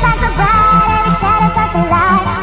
shines so bright, every shadow turns to light.